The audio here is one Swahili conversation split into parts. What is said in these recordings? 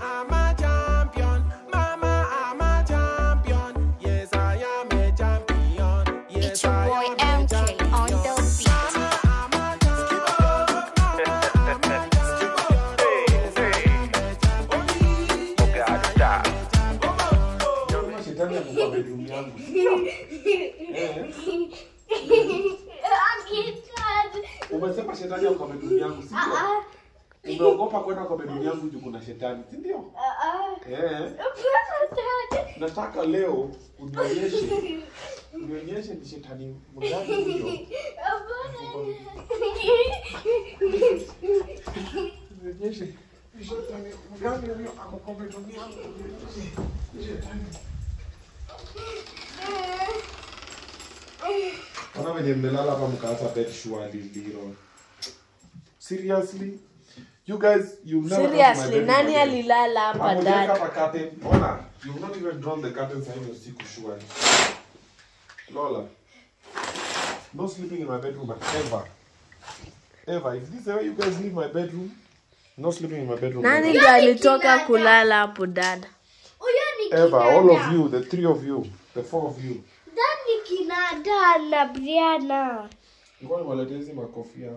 I'm a champion. Mama, shetani ako kwa bedroom yangu, si ndio? Umeogopa kwenda kwa bedroom yangu juu kuna shetani, si ndio? Eh, nataka leo unionyeshe unionyeshe ni shetani mgani hiyo. Nionyeshe ni shetani mgani huyo ako kwa bedroom yangu. Nionyeshe ni shetani. Ona venye mmelala hapa mkaacha bed surely Leroy. Seriously? You guys, you never seriously nani alilala hapa ndani hapa curtain. Ona, you've not even drawn the curtain i hiyo see kushua Lola. No sleeping in my bedroom ever. Ever. If this is the way you guys leave my bedroom, no sleeping in my bedroom. nani ndio alitoka kulala hapo dad Ever. All of you, the three of you, the four of you. Dani kinada na Briana. Ngoja waletezi makofia.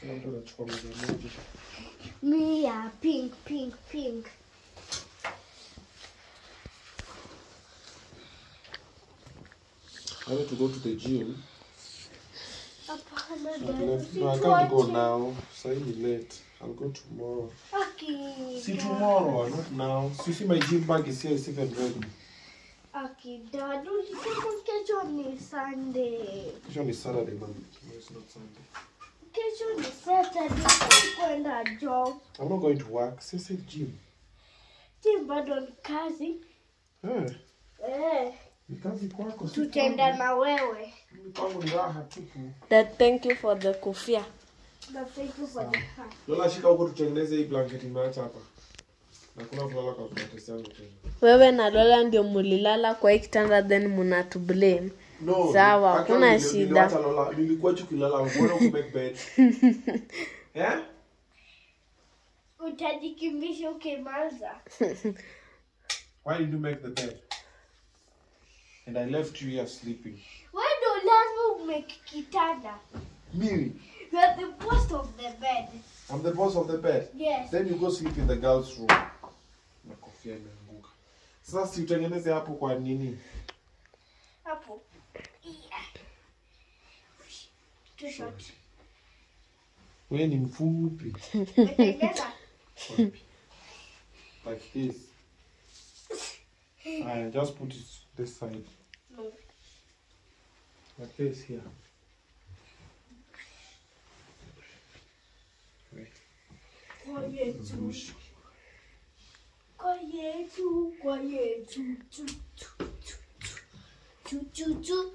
Kila mtu anachukua moja moja. Mia pink pink pink. I need to go to the gym. Hapana I've dada. left. No, I can't go now. Say late. I'll go tomorrow. Aki. See tomorrow, not now. So you see my gym bag is here, it's even ready. Aki dada, ulisema kesho ni Sunday. Kesho ni Saturday, man. Tomorrow is not Sunday. Kesho ni Saturday. Kwenda job. I'm not going to work. Say, say gym. Jim, bado ni kazi. Eh, Eh, ni kazi kwako. tutaenda na wewe. Mimi kwangu ni raha tupu. dad thank you for the kofia Dad, thank you for the hat. Lola, shika huko tutengeneze hii imeacha hapa. Yangu tena. wewe na lola ndio mulilala kwa hii kitanda then mnatu blame No, Sawa, kuna hakuna shida. nilikuwa tu kilala, mbona uku bed? Eh? Utajikimbisha ukimaliza. Why did you make the bed? And I left you here sleeping. why do lazima make kitanda. Me, You are the boss of the bed. I'm the boss of the bed. Yes. Then you go sleep in the girls' room. Na kofia imeanguka. Sasa si utengeneze hapo kwa nini? Hapo. Too short. Wewe ni mfupi. Like this. I just put it this side. No. Like this here. Kwa yetu. Kwa yetu. Kwa yetu. Tu, tu, tu, tu. Tu, tu, tu.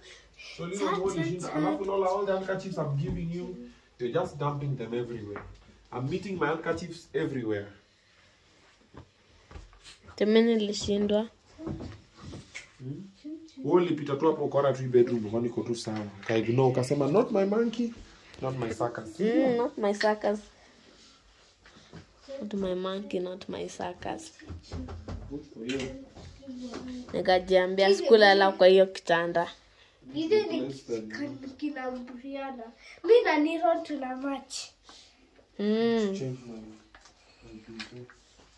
So no what is I'm alafu Lola, all the handkerchiefs I'm giving you, you're just dumping them everywhere. I'm meeting my handkerchiefs everywhere. temi nilishindwa Wewe ulipita tu hapo ukaona tu hii bedroom ukaona iko tu sawa. Ka ignore ukasema not my monkey, not my circus. mm, not my circus not my monkey not my circus Good for you. nikajiambia sikulala kwa hiyo kitanda Hizi ni Less than- kina Briana. Mi na Niro tuna match. mm.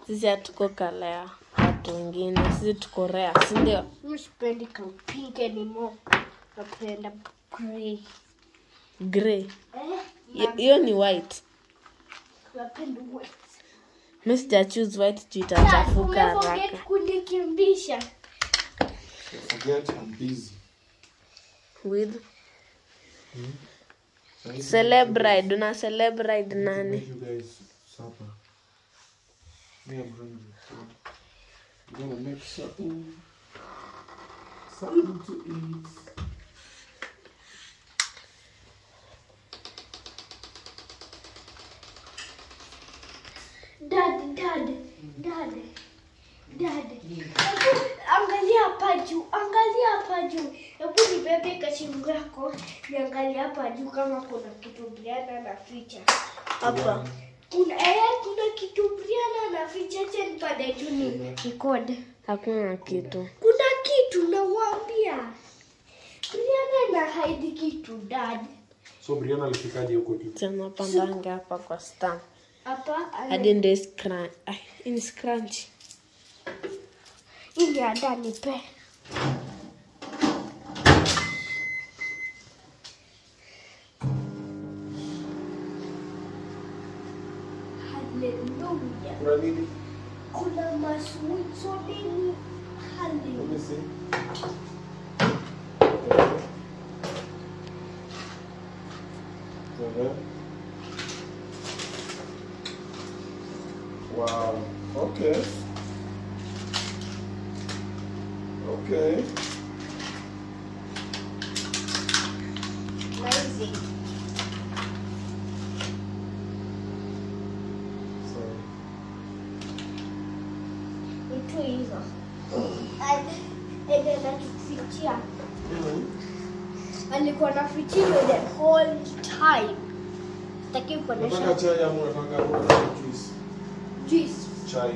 Sisi hatuko kalea watu wengine sisi tuko rea sindio Mi sipendi ka pink anymore. Napenda grey. grey Eh? Hiyo ni white Napenda white. mi sija choose white juu itachafuka umeforget haraka kunikimbisha. Forget I'm busy. With hmm? Sahi celebrate una celebrate nani Make you guys supper. Me, I'm hungry. So I'm gonna make something, something to eat. Dad, dad, dad, dad. Hebu Angalia hapa juu, angalia hapa juu. Hebu nibebe kachimbo yako niangalia hapa juu kama kuna kitu Briana na ficha. Hapa. Kuna eh, kuna kitu Briana na ficha. Acha nipande juu ni record. Hakuna kitu. Kuna kitu nawaambia. Briana na hide kitu dad. So Briana alifikaje huko juu? Tena pandanga hapa kwa stand. Hapa Hadi ndio scrunch. Ai, hii ni scrunch. Ili ada nipe. Hallelujah. Kuna nini? Kuna maswito nini? Let Hallelujah. me see. Uh-huh. Wow. Okay. Okay. Unataka kuonesha chai unataka unataka juice? juice. Chai.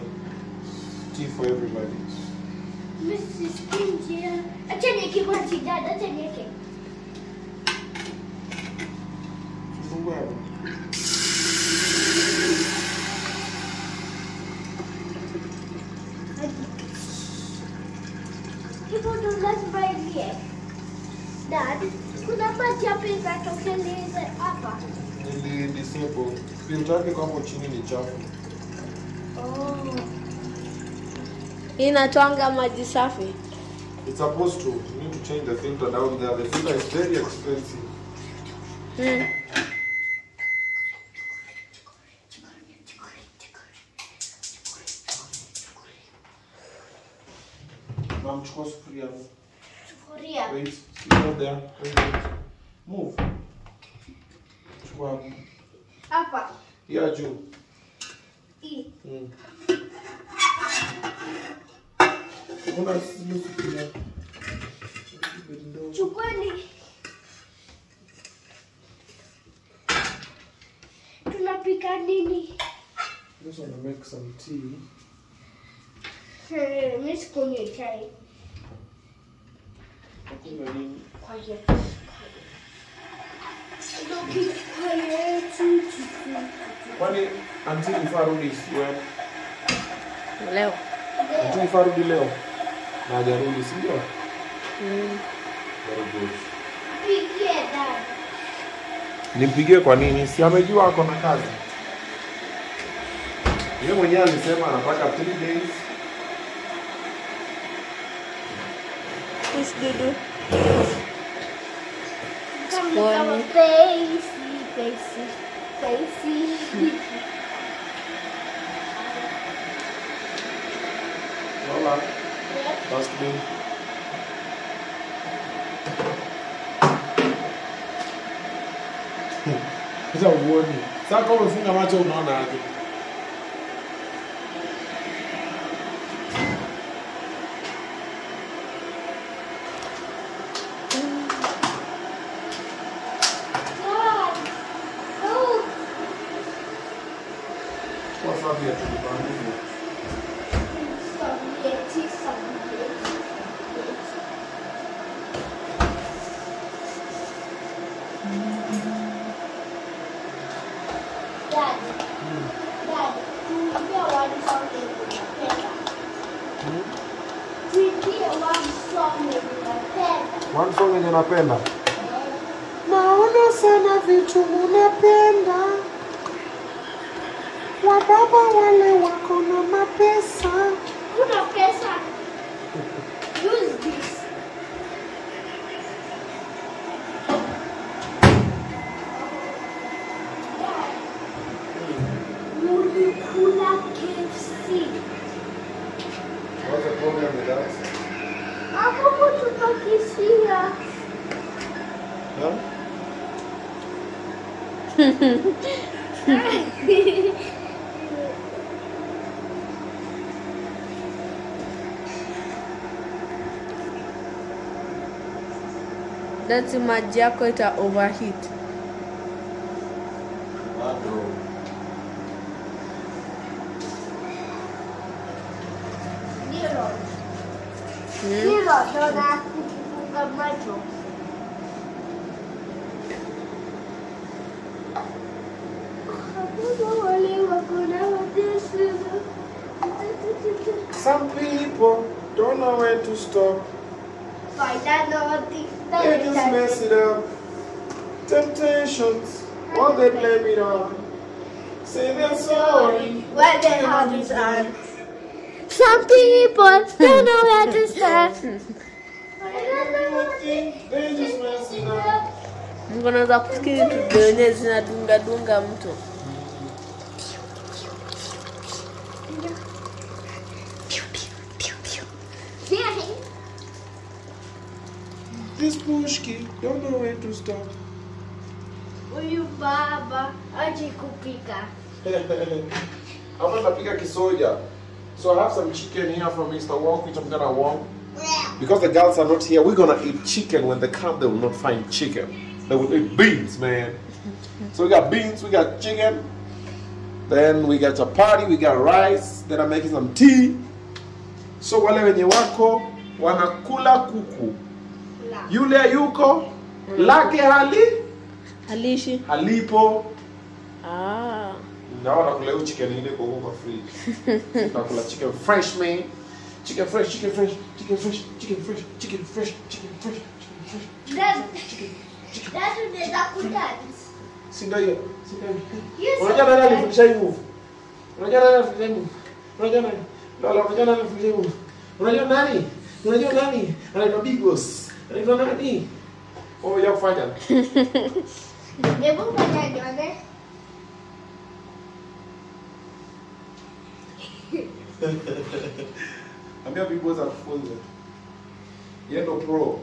Tea for everybody. Mrs. Kinjia. Acha niweke maji dada, acha niweke. Kifungue hapo. Disable. Filter yake kwa hapo chini ni chafu. Oh. Inatwanga maji safi. It's supposed to. You need to change the filter down there. The filter is very expensive. Hmm. Mom, chukua sufuria hapo. Sufuria. Wait, see go there. Wait, wait. Move. Chukua hapo. Hapa. Ya juu. I. Mm. Chukwani. Tunapika nini? Just wanna make some tea. Eh, Mimi sikunywi chai. Hakuna nini. Kwa hiyo. Ndio kitu kwa yetu. Kwani anti ifarudi? Leo. Anti ifarudi leo. Na hajarudi, si ndio? Mm. Nimpigie kwa nini? Si amejua ako na kazi. Yeye mwenyewe alisema anataka 3 days. Dudu. Kama Sikuoni. kama pesi, pesi, pesi. Lola, first day. Sasa uoni. Sasa kama umefunga macho unaona aje? Dad. Oh. Kwa sababu ya tulipangiwa. Samyeti, samyeti. Dad. Dad, tuimbie one song yenye unapenda. Tuimbie one song yenye unapenda. One song yenye napenda. Naona sana vitu munapenda. Wababa wale wako na mapesa. Kuna pesa. Use this. Mulikula KFC. What's the problem with that? Hapo tunakisia. Huh? That's my jacket overheat. Zero. Some people don't know where to stop. I don't know they just mess it up. Temptations, what they blame it on. Say they're sorry, what their hobbies are. Some people don't know where to start. Mkono kusikiri tudonye zinadunga dunga mtu. This pushki don't know where to stop. Huyu baba aje kupika. I'm gonna pick a kisoja. So I have some chicken here from Mr. Wong, which I'm gonna warm. Because the girls are not here, we're gonna eat chicken. When they come, they will not find chicken. They will eat beans, man. So we got beans, we got chicken. Then we got chapati, we got rice. Then I'm making some tea. So wale wenye wako wanakula kuku. Yule yuko lake hali halishi halipo. ah. Naona kule hiyo chicken ile kwa huko fridge. Nakula chicken fresh man. Chicken fresh, chicken fresh, chicken fresh, chicken fresh, chicken fresh, chicken fresh. Dad, dad unaweza kudance. Si ndio hiyo? Si ndio Unajua nani alifundisha hii move? Unajua nani alifundisha hii move? Unajua nani? Lola, unajua nani alifundisha hii move? Unajua nani? Unajua nani? Anaitwa Big Boss. Đấy, con đi Ôi, đeo phai Reklama kati. Oh, yang fajar. Dia pun fajar gimana? Ambia vibuo za kufunza. Yendo pro.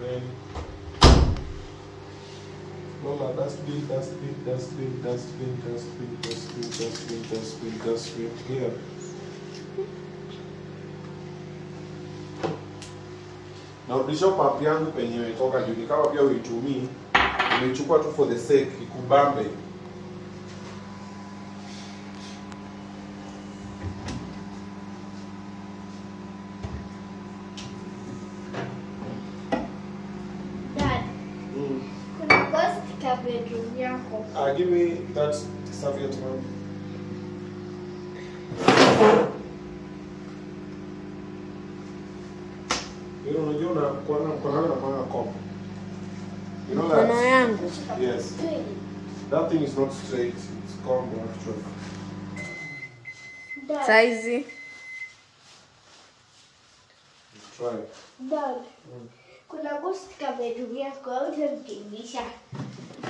Well, Lola, dustbin, dustbin, dustbin, dustbin, dustbin, dustbin, dustbin, dustbin, dustbin. Here. Narudisha pampu yangu penye toka juu, nikawa pia uitumii, umeichukua tu for the sake ikubambe. Dad, Mm. kuna ghost ka bedroom yako. Uh, give me that serviette, man. You know, unajua una kwana kwana na kwana. You know mkono that? yangu Yes. That thing is not straight. It's combo actually. Dad, saizi Try. dad. Kuna ghost ka bedroom yako au utamkimbisha?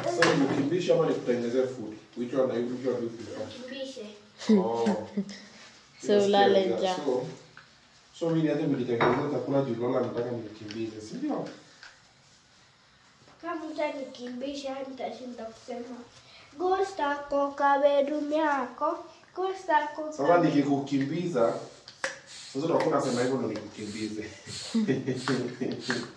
Sasa nikukimbisha ama nikutengenezee food? Which one are you which one do you prefer? Oh. So ulale njaa. So, so mimi hata nilitengeneza chakula juu Lola nataka nikimbize, si ndio? Kama utanikimbisha nitashinda kusema ghost ako ka bedroom yako. Ghost Sasa nikikukimbiza sasa utakuwa unasema hivyo ndo nikukimbize.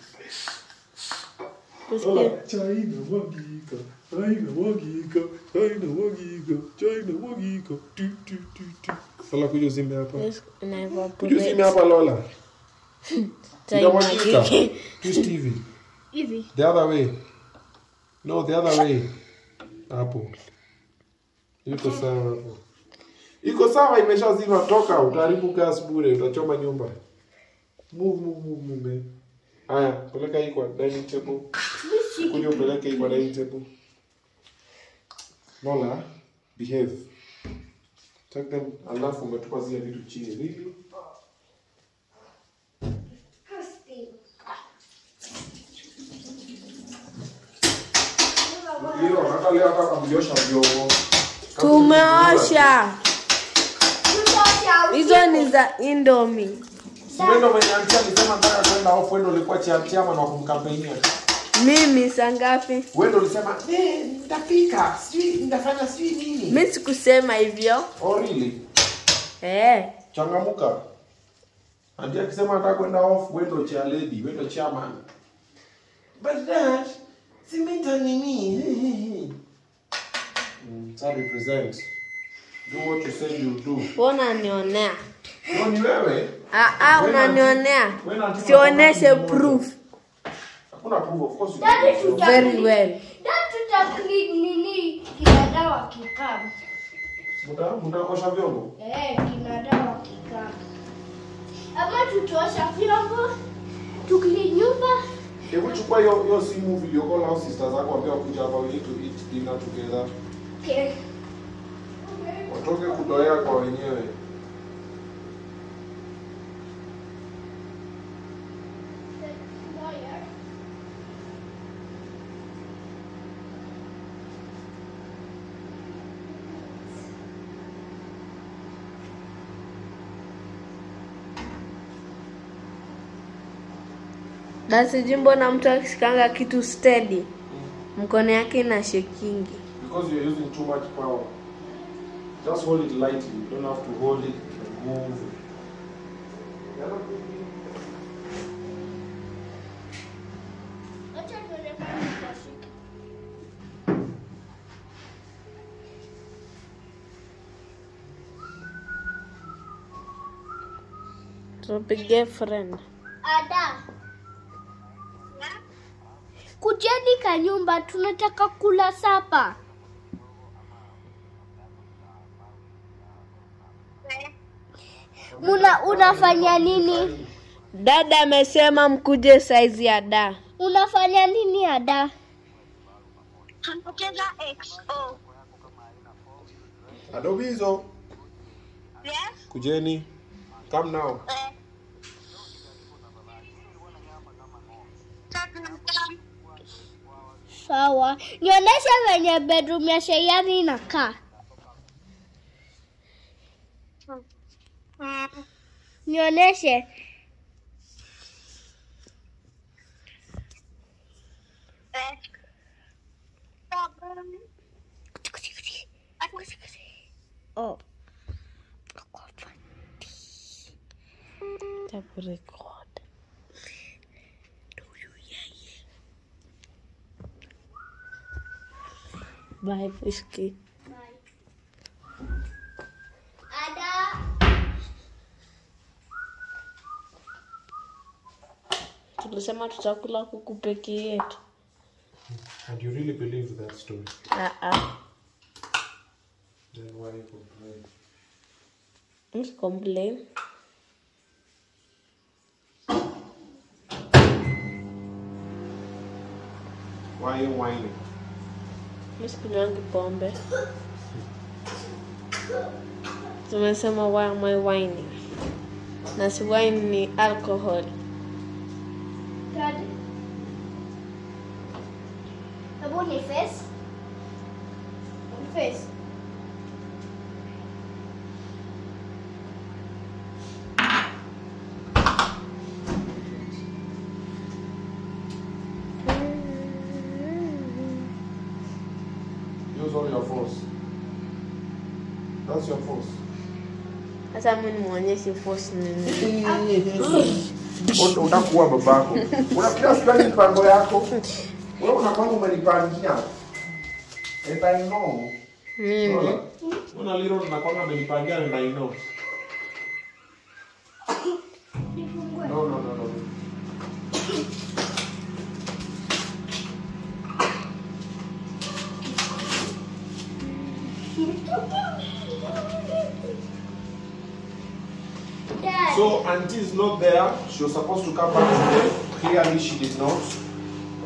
Usikie. China mwagika, China mwagika, China mwagika, China mwagika. Tu tu tu tu. Lola kuja hapa. Yes, ina Kuja uzime evaporate. hapa Lola. Chai Twist hivi. hivi. The other way. No, the other way. Hapo. Iko sawa hapo. Iko sawa imeshazima toka utaharibu gas bure utachoma nyumba. Move move move move. Haya, peleka hii kwa dining table. Kuja upeleke hii kwa dining table. Nola, behave. Take them alafu umetupa zile vitu chini. Vyombo. tumeosha hizo ni za indomi Mwendo mwenye antia alisema nataka kwenda off, wewe ndio ulikuwa na kumkampenia. mimi saa ngapi? Wewe ndio ulisema eh nitapika sijui nitafanya sijui nini. Mi sikusema hivyo. Oh really? Eh. changamuka. Anti akisema anataka kwenda off wewe ndio chair lady wewe ndio chairman. But simita nini? Mm, represent do what you say you do unanionea nionea. ni wewe Ah, ah, Wewe unanionea wewe sioneshe proof hakuna proof of course Daddy, tuta- very well Dad, tutakli nini kinadawa kikam. Muda muda mutaosha vyombo Eh, kinadawa kikamu. Ama tutosha vyombo, tukli nyumba. hebu chukua hiyo hiyo simu video call au sister zako ambao kuja hapa we need to eat dinner together Okay. Watoke kutolea kwa wenyewe. Basi jimbo na mtu akishikanga kitu steady mkono yake na shekingi because you're using too much power. Just hold it lightly. You don't have to hold it and move. So big friend Ada. Kujeni kanyumba tunataka kula sapa. Muna unafanya nini? dada amesema mkuje saizi ya da Unafanya nini ya da? Tunacheza XO. Adobizo. Yes? Kujeni. Come now. Eh. Sawa. Nionyeshe venye bedroom ya Sheyani inakaa. Nionyeshe. Eh. Seven. Oh. takurekod bye Pushki. Ada. Tulisema tutakula kuku peke yetu And you really believe that story? Ah, ah. Then why you complain? Don't complain Why are you whining? mi sikunywangi pombe tumesema why am I whining na si wine ni alcohol face. Use all your force. That's your force. hata mi nimwonyeshe force nini Unataka utakuwa babako. Unafikiria sipani mipango yako? Wewe unakwanga umenipangia. And I know. Mimi Unaona? Mm-hmm. Una lilo nakwanga amenipangia and I know. No, no, no, no. Dad. So auntie is not there. She was supposed to come back today. Clearly she did not.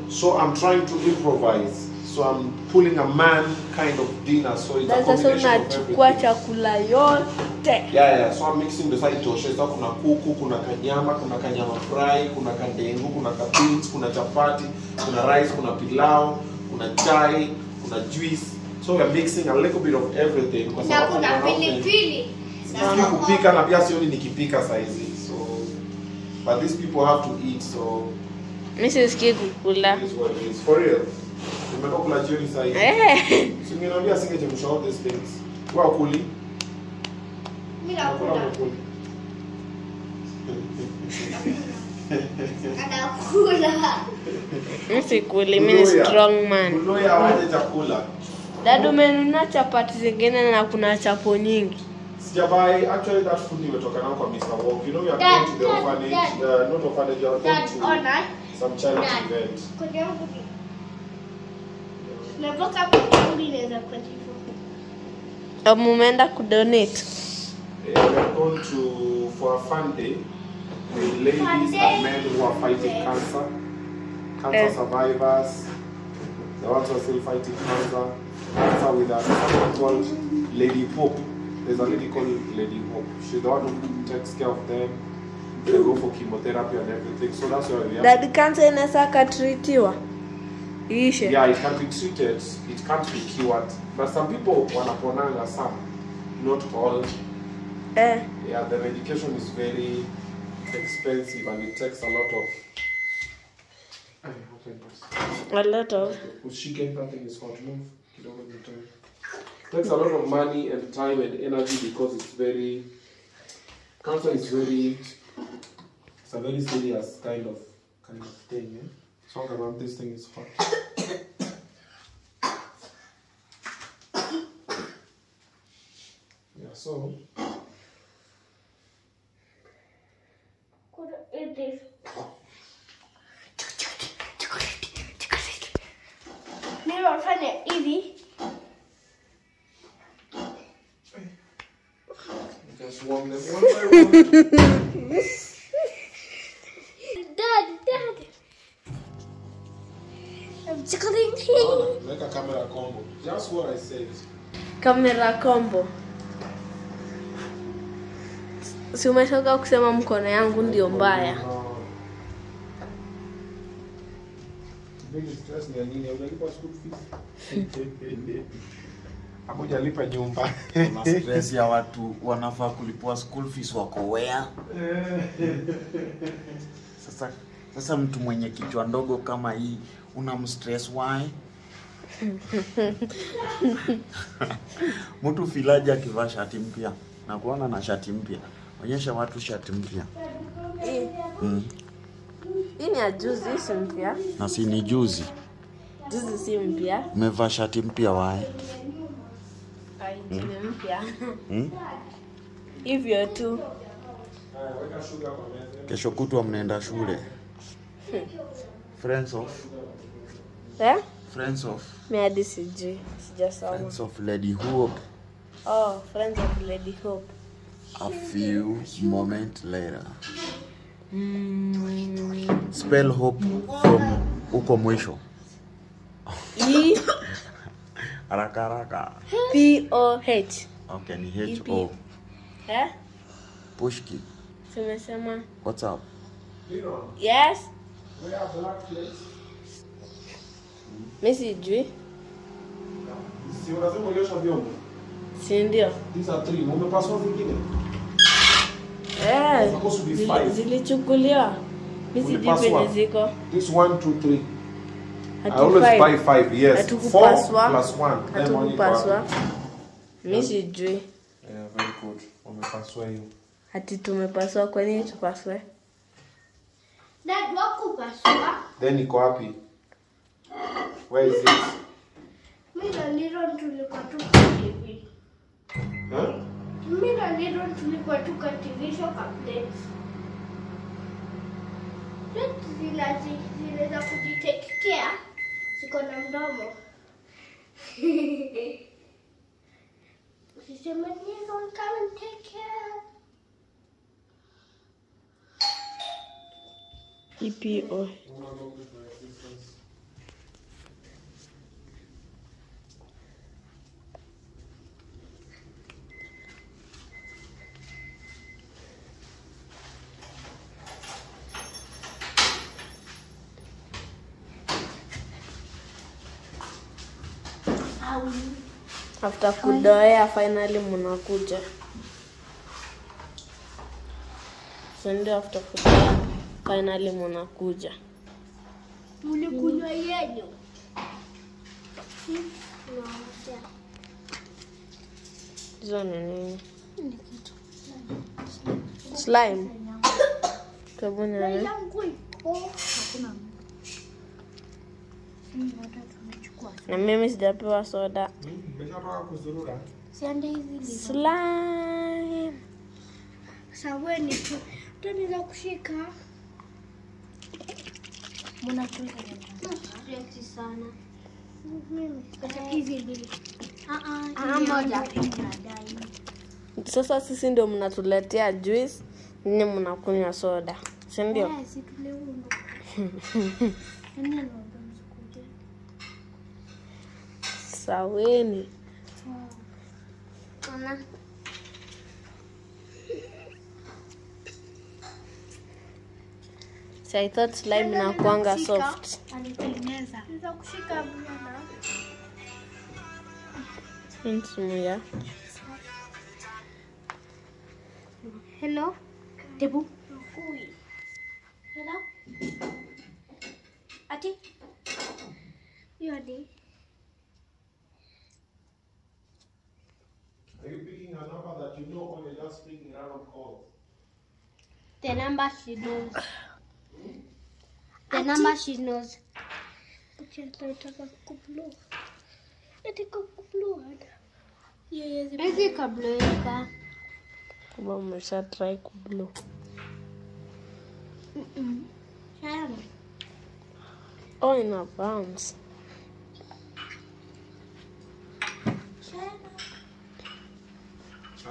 So I'm trying to improvise. So I'm pulling a man kind of dinner. So it's That's a combination of unachukua everything. chakula yote Yeah, yeah. So I'm mixing the side to So kuna kuku, kuna kanyama, kuna kanyama fry, kuna kandengu, kuna kapins kuna chapati, kuna rice, kuna pilau, kuna chai, kuna juice. So we're mixing a little bit of everything. Kwa Na sababu kuna pilipili. kuna kupika na pia sioni nikipika saizi so but these people have to eat so Mrs. sisikii kula. This is what it is. For real. Nimetoka kula jioni saa hii. Eh, Si ninaambia singechemsha all these things. Wewe ukuli? Mimi Nakula nakula. Anakula. mi sikuli mi ni strong man Mluya hawaje chakula. dadu umenunua chapati zingine na kuna chapo nyingi Sijabai, actually that food nimetoka nao kwa Mr. Walk. You know you are going to the orphanage, uh, not orphanage, you are going to some charity event. Napoka inaweza kuwa. Ama kudonate Uh, we are going to, for a fun day, The ladies and men who are fighting cancer, cancer Eh. survivors, the ones who are still fighting cancer, cancer with a someone called Lady. There's a lady called Lady Hope. She's the one who takes care of them. They go for chemotherapy and everything. So that's why we are. dadi kansa inaweza katritiwa iishe Yeah, it can be treated. It can't be cured. But some people wanaponanga some, not all. eh, Yeah, the medication is very expensive and it takes a lot of. Ay, open this. a lot of Ushike that thing is hot. Move. kidogo nitoe. Takes a lot of money and time and energy because it's very. Cancer is very. It's a very serious kind of kind of thing. Eh? So around this thing is hot. Yeah. So. Kuna hivi. Mimi wafanya hivi. Just warm them one by one. combo. Just what I said. kamera combo. si umetoka kusema mkono yangu ndio mbaya Amoja Big stress ni ya nini? Hujalipa school fees? Ama hujalipa nyumba? Kuna stress ya watu wanafaa kulipwa school fees wako wea. Sasa sasa mtu mwenye kichwa ndogo kama hii una unamstress why? mtu filaji akivaa shati mpya na kuona na shati mpya, onyesha watu shati mpya. Mm. hii ni ya juzi si mpya. Na si ni juzi. Juzi si mpya. Umevaa shati mpya wae. Ni mpya. Mm? hivyo tu. Kesho kutwa mnaenda shule. Friends of? Eh? Friends of mi hadi sijui sijasoma Friends of Lady Hope. oh, friends of lady hope A few moment later. mm. Spell hope from uko mwisho. E Haraka haraka. P O H Okay, ni H EP. O. eh? Pushki. tumesema What's up? yes We have black plates. Mi sijui Si unasema uliosha vyombo? si ndio These are three. Umepasua vingine? eh, zilichukuliwa mi sijui penye ziko This one, two, three. I Hati always five. buy five, yes. Hatukupaswa. plus one. Hatukupaswa equal. sijui Yeah, very good. Umepasua hiyo. hati tumepaswa kwenye tupaswe Dad, wakupasua. Then iko wapi? Where is it? Mimi na Liron tulikuwa tuka TV. Huh? Mimi na Liron tulikuwa tuka TV show zile za ziko na mdomo. Sisema don't come and take care. EPO after kudoea finally mnakuja so ndio after kudoea finally mnakuja Mlikunywa yenu. Naotea. hizo ni nini? Slime. Kabuni yangu iko. na mimi sijapewa soda Kuzurura? Siende hizi slime Saweni tu. Tutaenda kushika. Mbona tu sana. Mimi hizi mbili. Ah ah, moja. sasa sisi ndio mnatuletea juice ninyi mnakunywa soda si ndio Eh, saweni Ona. So i thought slime inakuanga soft Alitengeneza. Naweza kushika ya Hello. Tebu. Hello. Ati. Hiyo ni. Are you picking a number that you know or you're just picking random calls? The number she knows. The number she knows. Nataka kublow. Nataka kublow. Hizi kabloweka. kama umesha try kublo Shana. oh ina bounce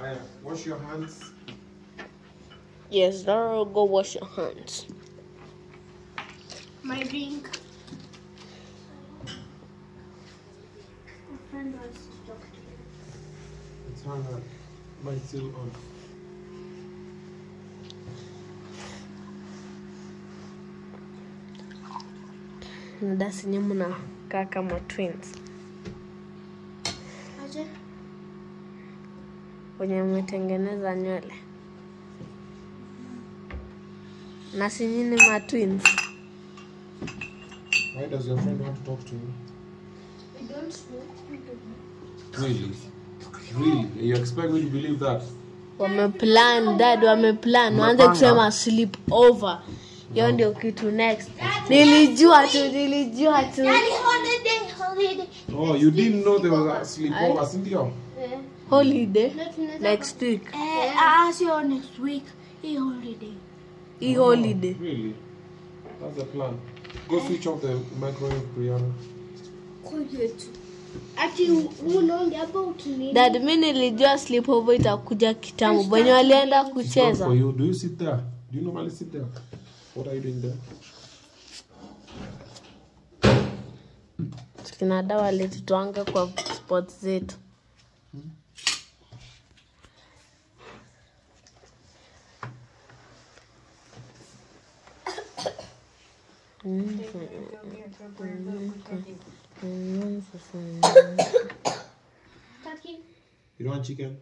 Aya, wash your hands. yes now go wash your hands My drink. My friend wants to talk to you. It's hung up. Might still on. ndasi nye mnakaa kama twins wenye mmetengeneza nywele na si nyini ma twins Why does your friend want to talk to you? I don't smoke. Really? Really? You expect me to believe that? wameplan dad wameplan waanze kusema sleep over hiyo ndio kitu next nilijua tu nilijua tu holiday, holiday. Oh, you didn't know there was a sleepover, Cynthia? Holiday next week Eh, ah, sio next week. Hii holiday. hii holiday Really? That's the plan. Go switch off the microwave, Brianna. About nini? dad mi nilijua slipovo itakuja kitambo wenye walienda It's kucheza for you. Do you sit there? Do you normally sit there? What are you doing there? kina dawa alitutwanga kwa spot zetu Taki. You don't want chicken?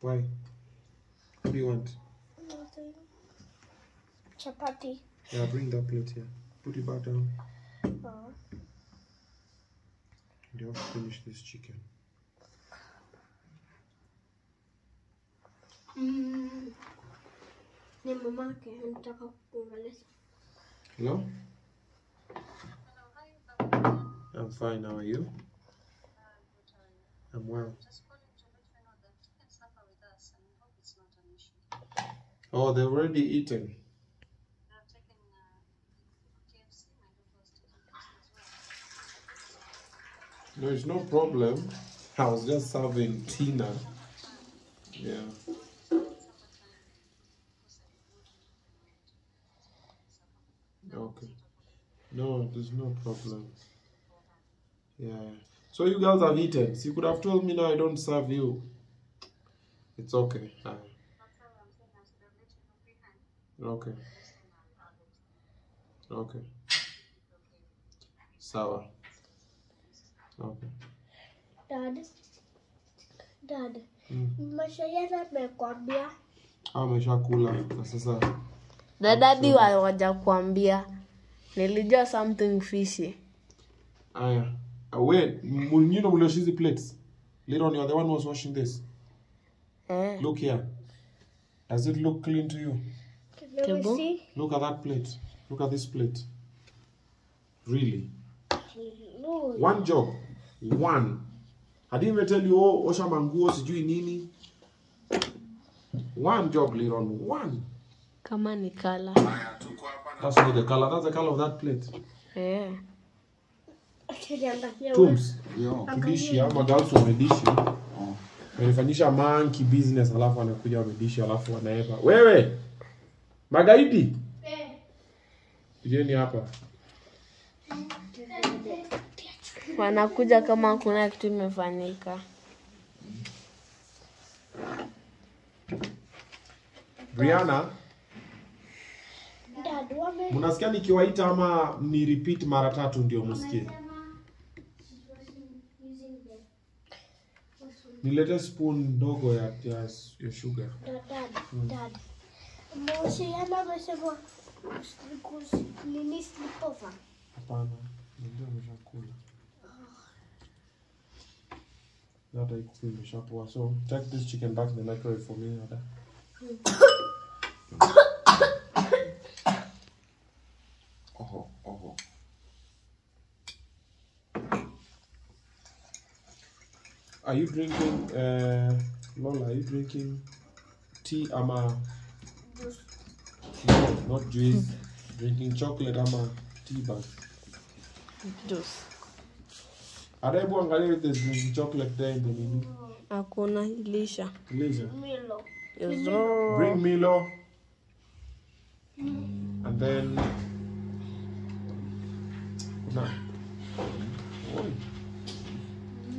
Why? What do you want? Chapati. Yeah, bring that plate here. Put it back down. Oh. You have to finish this chicken. Mm. Ni mamake anataka kukuongelesha. Hello? I'm fine. How are you? I'm well. Oh, they've already eaten. No, it's no problem. I was just serving Tina. Yeah. Okay. No, there's no problem. Yeah. So you girls have eaten. So you could have told me now I don't serve you. It's okay. Yeah. Okay. Okay. Sawa. Okay. Dad. Dad. Mm. Mashayana amekwambia Hao ameshakula na sasa dadadi waja kuambia nilijua something fishy Aya. Ah, wait, nyinyi ndo mliosha hizi plates. Liron, you are the one who was washing this. eh. Look here. Does it look clean to you? Let me Kebu? see. Look at that plate. Look at this plate. Really? No. One job. One. I didn't even tell you, oh, osha manguo, sijui nini. One job, Liron. One. kama ni kala That's not the color. That's the color of that plate. eh. Ama girls wamedishi. Wanafanyisha monkey business alafu wanakuja wamedishi alafu wanaepa. Wewe. Magaidi. jeni hapa. wanakuja kama kuna kitu imefanyika Brianna, mnasikia nikiwaita ama ni repeat mara tatu ndio msikie? Nilete spoon ndogo ya, ya, ya sugar. Dad, dad, dad. Mawasiliano amesema kus- nini sleepover. Hapana, ndio nimeshakula. Hata ikuwa imeshapoa. So, take this chicken back in the microwave for me, Ada. Are you drinking, uh, Lola, are you drinking tea ama no, not juice. drinking chocolate ama tea bag. juice Ada, hebu angalia if there's drinking chocolate there in the menu. hakuna ilisha Lisa, Milo. Yo. bring Milo. And then kuna Oi.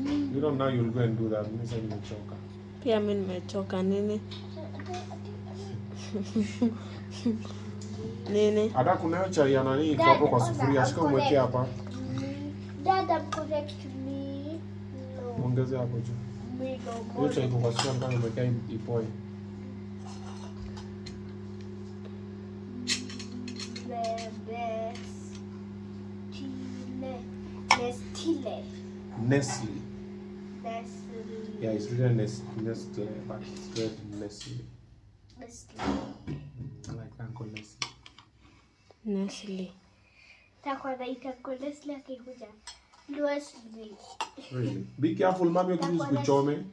You don't know you'll go and do that. Mimi sasa nimechoka. pia mimi nimechoka nini nini Ada, kuna hiyo chai ya nani iko hapo kwa sufuria. Shika umweke hapa. Dad, I'm correct me. No. Muongeze hapo juu. Hiyo chai iko kwa sufuria kama umewekea ipoe. Nestle. Nestle. Yeah, it's written Nes- Nestle, but it's read Nestle. Nestle. I like Uncle Nestle. Nestle Takuwa naita kwa Nestle akikuja. Nestle. Really? Be careful, mommy, you can kuchome.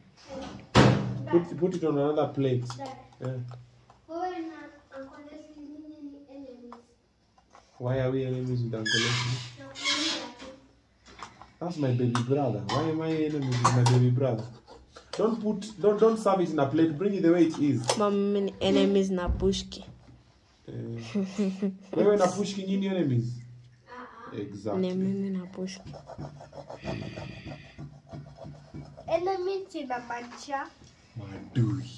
Put, put it on another plate. Yeah. Wewe na Uncle Nestle nyinyi ni enemies. Why are we enemies with Uncle Leslie? That's my baby brother. Why am I enemies with my baby brother? Don't put, don't, don't serve it in a plate. Bring it the way it is. My enemies na bushki Eh, wewe na pushki nyinyi enemies? ni Exactly. mimi na pushki. Enemies inamaanisha Madui.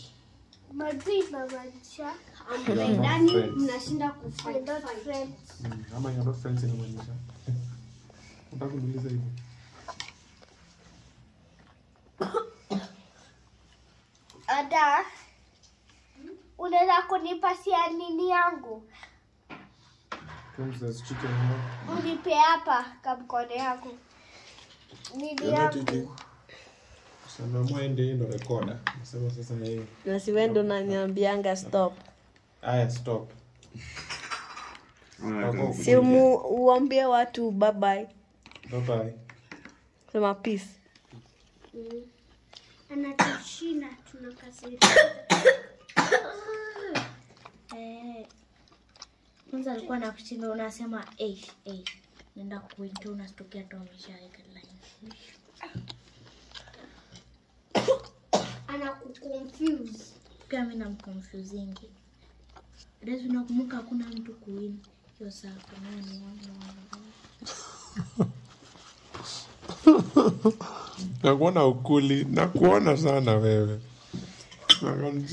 madui inamaanisha are mnashinda kufight. Not friends. Mm, Ama you're not friends inamaanisha. Unataka kuniuliza hivyo? Ada, unaweza kunipasia nini yangu? Comes chicken here. Unipe hapa kamkono yangu. Nini yangu? Sanamu ende yeye ndo rekoda. Nasema sasa yeye. na siwendo naniambianga stop Aya, stop. si mu, uambie watu bye Bye bye. bye. sema peace Anatushina tunakasirika. Eh, kwanza alikuwa na kushinda unasema eh, eh, nenda kuingia unastokea tu ameshaweka line. Anakuconfuse. Pia mimi namconfusingi. Lezi unakumbuka hakuna mtu kuwin hiyo saa nani nakuona ukuli nakuona sana wewe. I can